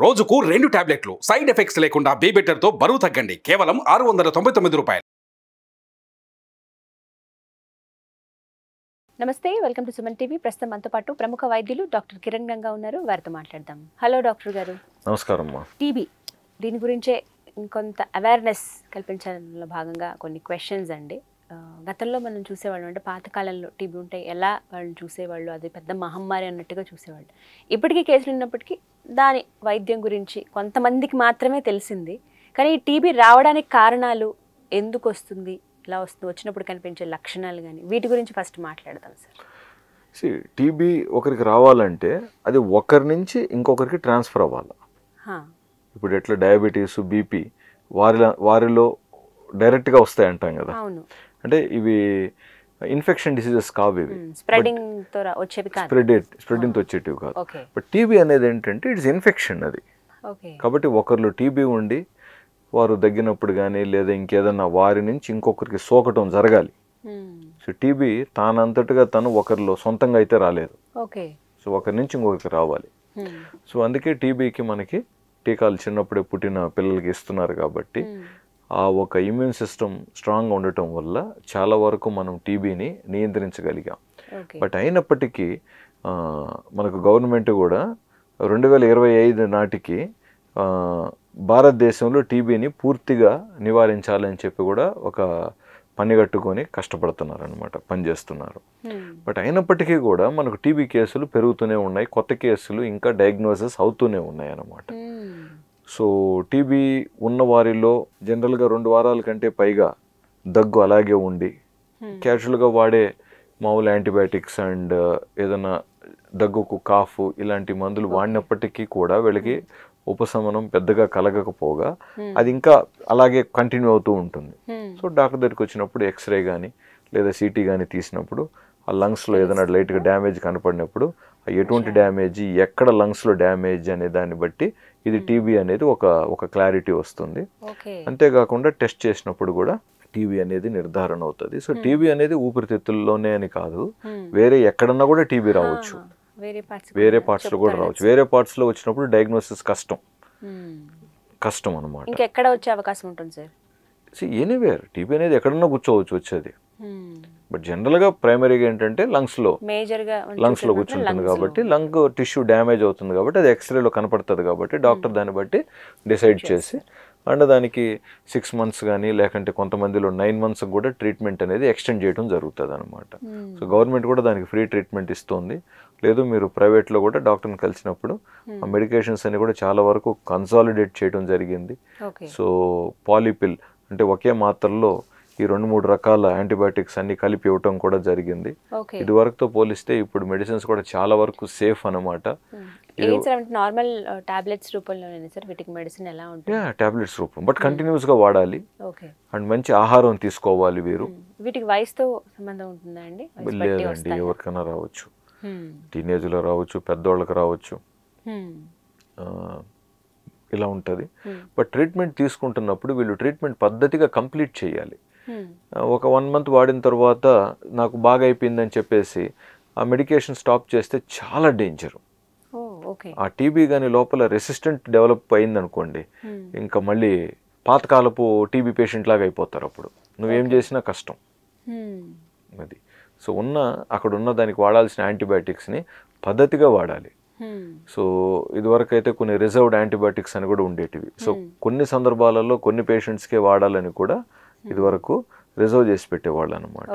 రోజుకు రెండు టాబ్లెట్లు. సైడ్ ఎఫెక్ట్స్ లేకుండా బీబెటర్తో బరువు తగ్గండి. కేవలం ఆరు వందల తొంభై తొమ్మిది రూపాయలు. నమస్తే వెల్కమ్ టు సుమన్ టీవీ. ప్రస్తుతం మనతో పాటు ప్రముఖ వైద్యులు డాక్టర్ కిరణ్ గంగా ఉన్నారు. వారితో మాట్లాడదాం. హలో డాక్టర్ గారు. నమస్కారం అమ్మా. టీబీ దీని గురించే ఇంకొంత అవేర్నెస్ కల్పించడంలో భాగంగా కొన్ని క్వశ్చన్స్ అండి. గతంలో మనం చూసేవాళ్ళం. అంటే పాతకాలంలో టీబీ ఉంటే ఎలా వాళ్ళు చూసేవాళ్ళు అది పెద్ద మహమ్మారి అన్నట్టుగా చూసేవాళ్ళు. ఇప్పటికీ కేసులు ఉన్నప్పటికీ దాని వైద్యం గురించి కొంతమందికి మాత్రమే తెలిసింది. కానీ ఈ టీబీ రావడానికి కారణాలు ఎందుకు వస్తుంది ఇలా వస్తుంది వచ్చినప్పుడు కనిపించే లక్షణాలు కానీ వీటి గురించి ఫస్ట్ మాట్లాడదాం సార్. టీబీ ఒకరికి రావాలంటే అది ఒకరి నుంచి ఇంకొకరికి ట్రాన్స్ఫర్ అవ్వాలి. ఇప్పుడు ఎట్లా డయాబెటీస్ బీపీ వారిలో వారిలో డైరెక్ట్గా వస్తాయి అంటాం కదా. అవును. అంటే ఇవి ఇన్ఫెక్షన్ డిసీజెస్ కావు ఇవి. స్ప్రెడింగ్ స్ప్రెడ్ స్ప్రెడింగ్తో వచ్చేటివి కాదు. బట్ టీబీ అనేది ఏంటంటే ఇట్స్ ఇన్ఫెక్షన్ అది. కాబట్టి ఒకరిలో టీబీ ఉండి వారు దగ్గినప్పుడు కానీ లేదా ఇంకేదన్నా వారి నుంచి ఇంకొకరికి సోకటం జరగాలి. సో టీబీ తానంతటిగా తను ఒకరిలో సొంతంగా అయితే రాలేదు. ఓకే సో ఒకరి నుంచి ఇంకొకరికి రావాలి. సో అందుకే టీబీకి మనకి టీకాలు చిన్నప్పుడే పుట్టిన పిల్లలకి ఇస్తున్నారు కాబట్టి ఆ ఒక ఇమ్యూన్ సిస్టమ్ స్ట్రాంగ్గా ఉండటం వల్ల చాలా వరకు మనం టీబీని నియంత్రించగలిగాం. బట్ అయినప్పటికీ మనకు గవర్నమెంట్ కూడా రెండు వేల ఇరవై ఐదు నాటికి భారతదేశంలో టీబీని పూర్తిగా నివారించాలని చెప్పి కూడా ఒక పని కట్టుకొని కష్టపడుతున్నారు అనమాట పనిచేస్తున్నారు బట్ అయినప్పటికీ కూడా మనకు టీబీ కేసులు పెరుగుతూనే ఉన్నాయి కొత్త కేసులు ఇంకా డయాగ్నోసిస్ అవుతూనే ఉన్నాయి అన్నమాట సో టీబీ ఉన్న వారిలో జనరల్గా రెండు వారాల కంటే పైగా దగ్గు అలాగే ఉండి క్యాజువల్గా వాడే మామూలు యాంటీబయాటిక్స్ అండ్ ఏదైనా దగ్గుకు కాఫ్ ఇలాంటి మందులు వాడినప్పటికీ కూడా వీళ్ళకి ఉపశమనం పెద్దగా కలగకపోగా అది ఇంకా అలాగే కంటిన్యూ అవుతూ ఉంటుంది. సో డాక్టర్ దగ్గరికి వచ్చినప్పుడు ఎక్స్రే కానీ లేదా సిటీ కానీ తీసినప్పుడు ఆ లంగ్స్లో ఏదైనా లైట్గా డ్యామేజ్ కనపడినప్పుడు ఆ ఎటువంటి డ్యామేజ్ ఎక్కడ లంగ్స్లో డ్యామేజ్ అనే దాన్ని బట్టి ఇది టీబీ అనేది ఒక ఒక క్లారిటీ వస్తుంది. అంతేకాకుండా టెస్ట్ చేసినప్పుడు కూడా టీబీ అనేది నిర్ధారణ అవుతుంది. సో టీబీ అనేది ఊపిరితిత్తుల్లోనే అని కాదు. వేరే ఎక్కడన్నా కూడా టీబీ రావచ్చు. వేరే పార్ట్స్ పార్ట్స్లో కూడా రావచ్చు. వేరే పార్ట్స్లో వచ్చినప్పుడు డయాగ్నోసిస్ కష్టం. కష్టం అనమాట ఇంకెక్కడ వచ్చే అవకాశం ఉంటుంది సార్? ఎనీవేర్ టీబీ అనేది ఎక్కడన్నా కూర్చోవచ్చు వచ్చేది. బట్ జనరల్గా ప్రైమరీగా ఏంటంటే లంగ్స్లో మేజర్గా లంగ్స్లో కూర్చుంటుంది కాబట్టి లంగ్ టిష్యూ డ్యామేజ్ అవుతుంది కాబట్టి అది ఎక్స్రేలో కనపడుతుంది కాబట్టి డాక్టర్ దాన్ని బట్టి డిసైడ్ చేసి అండ్ దానికి సిక్స్ మంత్స్ కానీ లేకంటే కొంతమందిలో నైన్ మంత్స్ కూడా ట్రీట్మెంట్ అనేది ఎక్స్టెండ్ చేయడం జరుగుతుంది అనమాట సో గవర్నమెంట్ కూడా దానికి ఫ్రీ ట్రీట్మెంట్ ఇస్తుంది. లేదు మీరు ప్రైవేట్లో కూడా డాక్టర్ని కలిసినప్పుడు ఆ మెడికేషన్స్ అన్ని కూడా చాలా వరకు కన్సాలిడేట్ చేయడం జరిగింది. సో పాలిపిల్ అంటే ఒకే మాత్రలో ఈ రెండు మూడు రకాల యాంటీబయాటిక్స్ అన్ని కలిపి ఇవ్వటం కూడా జరిగింది. ఇది వరకుతో పోలిస్తే ఇప్పుడు మెడిసిన్స్ కూడా చాలా వరకు సేఫ్ అనమాట నార్మల్ టాబ్లెట్స్ రూపంలోనే సార్? వీటికి మెడిసిన్ ఎలా ఉంటుంది? టాబ్లెట్స్ రూపం. బట్ కంటిన్యూస్గా వాడాలి. ఓకే. అండ్ మంచి ఆహారం తీసుకోవాలి వీరు. వీటికి వయసుతో సంబంధం ఉంటుందా అండి? లేదండి? ఎవరికైనా రావచ్చు. టీనేజ్లో రావచ్చు పెద్దోళ్ళకి రావచ్చు. ఇలా ఉంటుంది. బట్ ట్రీట్మెంట్ తీసుకుంటున్నప్పుడు వీళ్ళు ట్రీట్మెంట్ పద్ధతిగా కంప్లీట్ చేయాలి. ఒక వన్ మంత్ వాడిన తర్వాత నాకు బాగా అయిపోయిందని చెప్పేసి ఆ మెడికేషన్ స్టాప్ చేస్తే చాలా డేంజర్ ఆ టీబీ కానీ లోపల రెసిస్టెంట్ డెవలప్ అయిందనుకోండి Hmm. ఇంకా మళ్ళీ పాతకాలపు టీబీ పేషెంట్ లాగా అయిపోతారు అప్పుడు. నువ్వేం చేసినా కష్టం. Hmm. అది. సో ఉన్న అక్కడ ఉన్న దానికి వాడాల్సిన యాంటీబయాటిక్స్ని పద్ధతిగా వాడాలి. Hmm. సో ఇదివరకు అయితే కొన్ని రిజర్వ్డ్ యాంటీబయాటిక్స్ అని కూడా ఉండేటివి. సో కొన్ని సందర్భాలలో కొన్ని పేషెంట్స్కే వాడాలని కూడా ఇదివరకు రిజర్వ్ చేసి పెట్టేవాళ్ళు అనమాట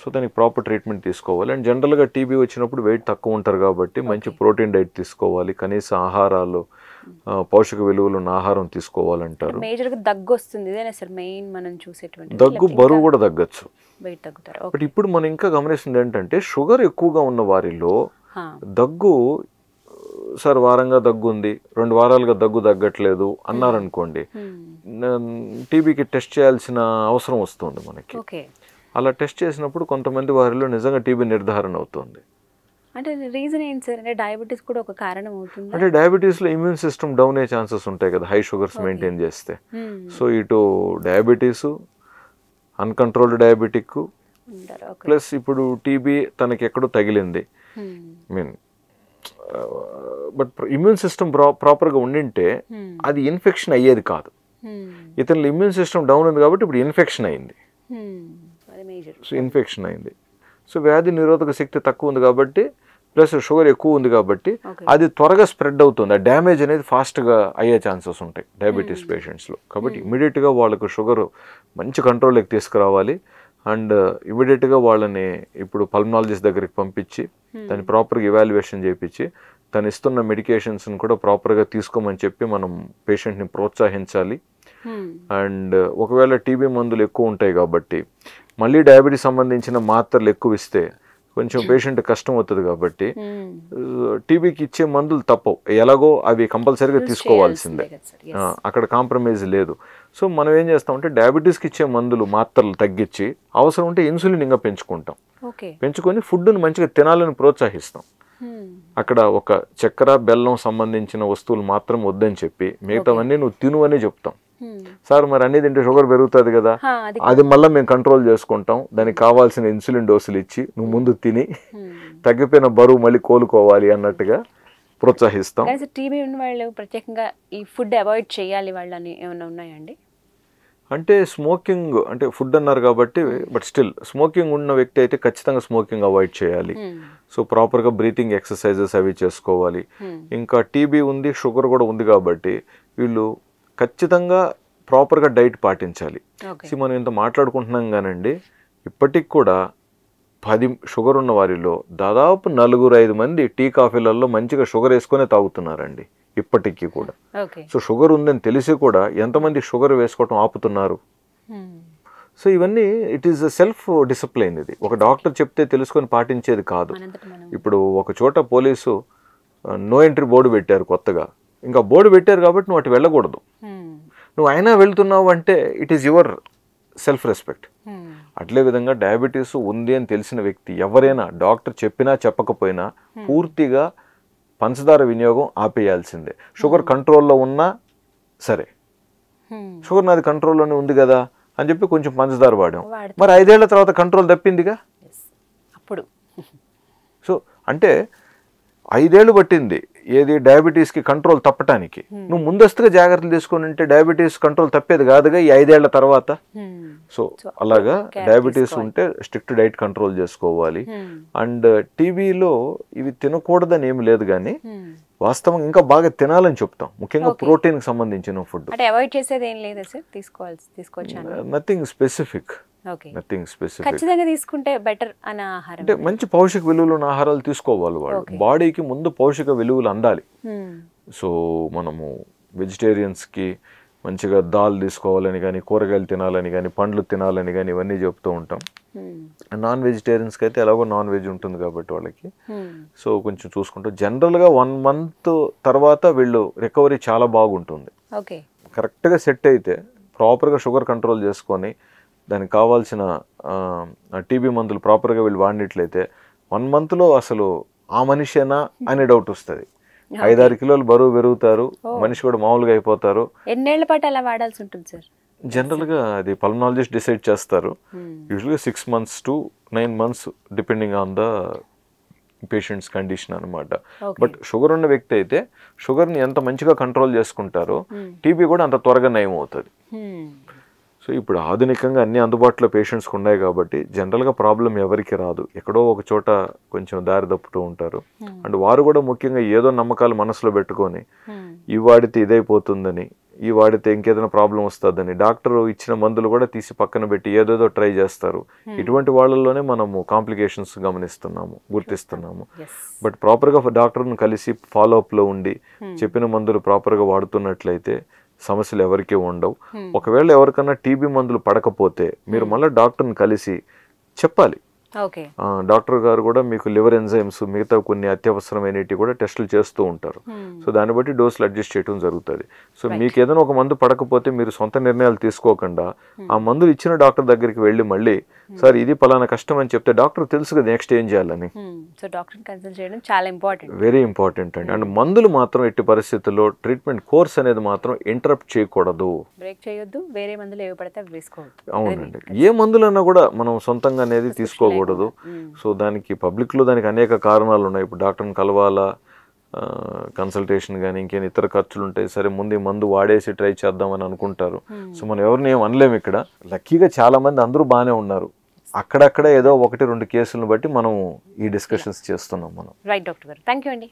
సో దానికి ప్రాపర్ ట్రీట్మెంట్ తీసుకోవాలి. అండ్ జనరల్గా టీబీ వచ్చినప్పుడు వెయిట్ తక్కువ ఉంటారు కాబట్టి మంచి ప్రోటీన్ డైట్ తీసుకోవాలి. కనీస ఆహారాలు ఆ, పోషక విలువలు ఉన్న ఆహారం తీసుకోవాలంటారు. దగ్గు వస్తుంది ఇదేనా సార్ మెయిన్ మనం చూసేటువంటి దగ్గు బరువు కూడా తగ్గచ్చు. వెయిట్ తగ్గుతారు? ఓకే బట్ ఇప్పుడు మనం ఇంకా గమనిస్తుంది ఏంటంటే షుగర్ ఎక్కువగా ఉన్న వారిలో. దగ్గు సార్ వారంగా దగ్గు ఉంది రెండు వారాలుగా దగ్గు తగ్గట్లేదు అన్నారనుకోండి Hmm. టీబీకి టెస్ట్ చేయాల్సిన అవసరం వస్తుంది మనకి. అలా టెస్ట్ చేసినప్పుడు కొంతమంది వారిలో నిజంగా టీబీ నిర్ధారణ అవుతుంది. అంటే రీజన్ ఏంటి సార్? అంటే డయాబెటీస్ కూడా ఒక కారణం అవుతుందా? అంటే డయాబెటీస్లో ఇమ్యూన్ సిస్టమ్ డౌన్ అయ్యే ఛాన్సెస్ ఉంటాయి కదా హై షుగర్స్ మెయింటైన్ చేస్తే. Hmm. సో ఇటు డయాబెటీసు అన్కంట్రోల్డ్ డయాబెటిక్ ప్లస్ ఇప్పుడు టీబీ తనకి ఎక్కడో తగిలింది. Hmm. Mean but immune system ప్రా ప్రాపర్గా ఉండింటే. అది ఇన్ఫెక్షన్ అయ్యేది కాదు. ఇతనిలో ఇమ్యూన్ సిస్టమ్ డౌన్ ఉంది కాబట్టి ఇప్పుడు ఇన్ఫెక్షన్ అయింది. సో ఇన్ఫెక్షన్ అయింది. సో వ్యాధి నిరోధక శక్తి తక్కువ ఉంది కాబట్టి ప్లస్ షుగర్ ఎక్కువ ఉంది కాబట్టి. అది త్వరగా స్ప్రెడ్ అవుతుంది. ఆ డ్యామేజ్ అనేది ఫాస్ట్గా అయ్యే ఛాన్సెస్ ఉంటాయి. డయాబెటీస్ పేషెంట్స్లో. కాబట్టి ఇమీడియట్గా వాళ్ళకు షుగర్ మంచి కంట్రోల్లోకి తీసుకురావాలి. అండ్ ఇమీడియట్గా వాళ్ళని ఇప్పుడు పల్మనాలజిస్ట్ దగ్గరికి పంపించి దాన్ని ప్రాపర్గా ఇవాల్యుయేషన్ చేయించి తను ఇస్తున్న మెడికేషన్స్ని కూడా ప్రాపర్గా తీసుకోమని చెప్పి మనం పేషెంట్ని ప్రోత్సహించాలి. అండ్ ఒకవేళ టీబీ మందులు ఎక్కువ ఉంటాయి కాబట్టి మళ్ళీ డయాబెటీస్ సంబంధించిన మాత్రలు ఎక్కువ ఇస్తే కొంచెం పేషెంట్ కష్టం అవుతుంది కాబట్టి Hmm. టీబీకి ఇచ్చే మందులు తప్పవు. ఎలాగో అవి కంపల్సరీగా తీసుకోవాల్సిందే. అక్కడ కాంప్రమైజ్ లేదు. సో మనం ఏం చేస్తామంటే డయాబెటీస్కి ఇచ్చే మందులు మాత్రలు తగ్గించి అవసరం ఉంటే ఇన్సులిన్ ఇంకా పెంచుకుంటాం. పెంచుకొని ఫుడ్ని మంచిగా తినాలని ప్రోత్సహిస్తాం. Hmm. అక్కడ ఒక చక్కెర బెల్లం సంబంధించిన వస్తువులు మాత్రం వద్దని చెప్పి మిగతావన్నీ నువ్వు తిను అని చెప్తాం. Hmm. సార్ మరి అన్ని తింటే షుగర్ పెరుగుతుంది కదా. అది మళ్ళీ మేము కంట్రోల్ చేసుకుంటాం. దానికి కావాల్సిన ఇన్సులిన్ డోసులు ఇచ్చి నువ్వు ముందు తిని. తగ్గిపోయిన బరువు మళ్ళీ కోలుకోవాలి అన్నట్టుగా ప్రోత్సహిస్తాం. టీబీ ఉన్న వాళ్ళు ప్రత్యేకంగా ఈ ఫుడ్ అవాయిడ్ చేయాలి వాళ్ళని ఏమైనా ఉన్నాయండి? అంటే స్మోకింగ్ అంటే ఫుడ్ అన్నారు కాబట్టి బట్ స్టిల్ స్మోకింగ్ ఉన్న వ్యక్తి అయితే ఖచ్చితంగా స్మోకింగ్ అవాయిడ్ చేయాలి. సో ప్రాపర్గా బ్రీతింగ్ ఎక్సర్సైజెస్ అవి చేసుకోవాలి. ఇంకా టీబీ ఉంది షుగర్ కూడా ఉంది కాబట్టి వీళ్ళు ఖచ్చితంగా ప్రాపర్గా డైట్ పాటించాలి. See, మనం ఇంత మాట్లాడుకుంటున్నాం కానండి ఇప్పటికి కూడా పది షుగర్ ఉన్న వారిలో దాదాపు నలుగురు ఐదు మంది టీ కాఫీలలో మంచిగా షుగర్ వేసుకొని తాగుతున్నారండి ఇప్పటికీ కూడా. సో షుగర్ ఉందని తెలిసి కూడా ఎంతమంది షుగర్ వేసుకోవటం ఆపుతున్నారు? Hmm. సో ఇవన్నీ ఇట్ ఈస్ సెల్ఫ్ డిసిప్లైన్ ఇది. ఒక డాక్టర్ చెప్తే తెలుసుకొని పాటించేది కాదు. ఇప్పుడు ఒక చోట పోలీసు నో ఎంట్రీ బోర్డు పెట్టారు కొత్తగా. ఇంకా బోర్డు పెట్టారు కాబట్టి నువ్వు అటు వెళ్ళకూడదు. Hmm. నువ్వు అయినా వెళ్తున్నావు అంటే it is your self respect Hmm. అట్లే విధంగా డయాబెటీస్ ఉంది అని తెలిసిన వ్యక్తి ఎవరైనా డాక్టర్ చెప్పినా చెప్పకపోయినా పూర్తిగా పంచదార వినియోగం ఆపేయాల్సిందే. షుగర్ కంట్రోల్లో ఉన్నా సరే. Hmm. షుగర్ నాది కంట్రోల్లోనే ఉంది కదా అని చెప్పి కొంచెం పంచదార వాడాం. మరి ఐదేళ్ళ తర్వాత కంట్రోల్ తప్పిందిగా. అప్పుడు. సో అంటే ఐదేళ్ళు పట్టింది. ఏది డయాబెటీస్కి కంట్రోల్ తప్పటానికి నువ్వు ముందస్తుగా జాగ్రత్తలు తీసుకొని ఉంటే డయాబెటీస్ కంట్రోల్ తప్పేది కాదుగా ఈ ఐదేళ్ళ తర్వాత. సో అలాగా డయాబెటీస్. ఉంటే స్ట్రిక్ట్ డైట్ కంట్రోల్ చేసుకోవాలి. అండ్ టీవీలో ఇవి తినకూడదని ఏమి లేదు కానీ. వాస్తవం ఇంకా బాగా తినాలని చెప్తాం ముఖ్యంగా Okay. ప్రోటీన్కి సంబంధించిన ఫుడ్ అంటే అవాయిడ్ చేసేది ఏం లేదా సార్ తీసుకోవాల్సి తీసుకోవచ్చాను నథింగ్ స్పెసిఫిక్ నథింగ్ స్పెసిఫిక్ ఖచ్చితంగా తీసుకుంటే బెటర్ అనే ఆహారం అంటే మంచి పౌషిక విలువలు ఉన్న ఆహారాలు తీసుకోవాలి వాళ్ళు. బాడీకి ముందు పౌషిక విలువలు అందాలి. సో మనము వెజిటేరియన్స్కి మంచిగా దాల్ తీసుకోవాలని కానీ కూరగాయలు తినాలని కానీ పండ్లు తినాలని కానీ ఇవన్నీ చెప్తూ ఉంటాం. నాన్ వెజిటేరియన్స్కి అయితే ఎలాగో నాన్ వెజ్ ఉంటుంది కాబట్టి వాళ్ళకి. సో కొంచెం చూసుకుంటూ జనరల్గా వన్ మంత్ తర్వాత వీళ్ళు రికవరీ చాలా బాగుంటుంది. ఓకే. కరెక్ట్గా సెట్ అయితే ప్రాపర్గా షుగర్ కంట్రోల్ చేసుకొని దానికి కావాల్సిన టీబీ మందులు ప్రాపర్గా వీళ్ళు వాడినట్లయితే వన్ మంత్లో అసలు ఆ మనిషేనా అనే డౌట్ వస్తుంది ఐదారు కిలోలు బరువు పెరుగుతారు మనిషి కూడా మామూలుగా అయిపోతారు ఎన్నేళ్ళ పాటు అలా వాడాల్సి ఉంటుంది సార్ జనరల్గా అది పల్మనాలజిస్ట్ డిసైడ్ చేస్తారు. యూజువల్గా six months to nine months depending on the patient's condition అనమాట. బట్ షుగర్ ఉన్న వ్యక్తి అయితే షుగర్ని ఎంత మంచిగా కంట్రోల్ చేసుకుంటారో. టీబీ కూడా అంత త్వరగా నయం అవుతుంది. సో ఇప్పుడు ఆధునికంగా అన్ని అందుబాటులో పేషెంట్స్కి ఉన్నాయి కాబట్టి జనరల్గా ప్రాబ్లం ఎవరికి రాదు. ఎక్కడో ఒక చోట కొంచెం దారి తప్పుతూ ఉంటారు. Hmm. అండ్ వారు కూడా ముఖ్యంగా ఏదో నమ్మకాలు మనసులో పెట్టుకొని Hmm. ఈ వాడితే ఇదైపోతుందని ఈ వాడితే ఇంకేదైనా ప్రాబ్లం వస్తుందని డాక్టర్ ఇచ్చిన మందులు కూడా తీసి పక్కన పెట్టి ఏదేదో ట్రై చేస్తారు. ఇటువంటి వాళ్ళల్లోనే మనము కాంప్లికేషన్స్ గమనిస్తున్నాము గుర్తిస్తున్నాము. బట్ ప్రాపర్గా డాక్టర్ను కలిసి ఫాలోఅప్లో ఉండి చెప్పిన మందులు ప్రాపర్గా వాడుతున్నట్లయితే సమస్యలు ఎవరికీ ఉండవు. ఒకవేళ ఎవరికన్నా టీబీ మందులు పడకపోతే మీరు మళ్ళీ డాక్టర్ని కలిసి చెప్పాలి. డాక్టర్ గారు కూడా మీకు లివర్ ఎంజైమ్స్ మిగతా కొన్ని అత్యవసరమైనవి కూడా టెస్టులు చేస్తూ ఉంటారు. Hmm. సో దాన్ని బట్టి డోసులు అడ్జస్ట్ చేయడం జరుగుతుంది. సో మీకు ఏదైనా ఒక మందు పడకపోతే మీరు సొంత నిర్ణయాలు తీసుకోకుండా ఆ మందులు ఇచ్చిన డాక్టర్ దగ్గరికి వెళ్ళి మళ్ళీ సార్ ఇది పలానా కష్టం అని చెప్తే డాక్టర్ తెలుసు కదా నెక్స్ట్ ఏం చేయాలని. సో డాక్టర్ని కన్సల్ట్ చేయడం చాలా ఇంపార్టెంట్. వెరీ ఇంపార్టెంట్ అండి. అండ్ మందులు మాత్రం ఎట్టి పరిస్థితుల్లో ట్రీట్మెంట్ కోర్స్ అనేది మాత్రం ఇంటరప్ట్ చేయకూడదు. బ్రేక్ చేయొద్దు. వేరే మందులు ఏవి పడితే అవి వేసుకోవద్దు. అవునండి. ఏ మందులన్నా కూడా మనం సొంతంగా అనేది తీసుకోకూడదు. Hmm. సో దానికి పబ్లిక్లో దానికి అనేక కారణాలు ఉన్నాయి. ఇప్పుడు డాక్టర్ని కలవాలా కన్సల్టేషన్ కానీ ఇంకేం ఇతర ఖర్చులు ఉంటాయి. సరే ముందు మందు వాడేసి ట్రై చేద్దామని అనుకుంటారు. సో మనం ఎవరిని ఏం అనలేము ఇక్కడ. లక్కీగా చాలా మంది అందరూ బాగానే ఉన్నారు. అక్కడక్కడ ఏదో ఒకటి రెండు కేసులను బట్టి మనం ఈ డిస్కషన్స్ చేస్తున్నాం మనం. Right doctor garu. Thank you అండి.